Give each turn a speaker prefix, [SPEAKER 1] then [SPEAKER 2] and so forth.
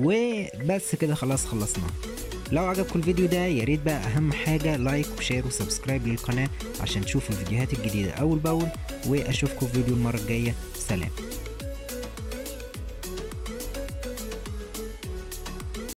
[SPEAKER 1] وبس كده خلاص خلصنا. لو عجبكم الفيديو ده يا ريت بقى أهم حاجة like و share و subscribe للقناة عشان تشوفوا الفيديوهات الجديدة أول بأول وأشوفكم في فيديو المرة الجاية. سلام.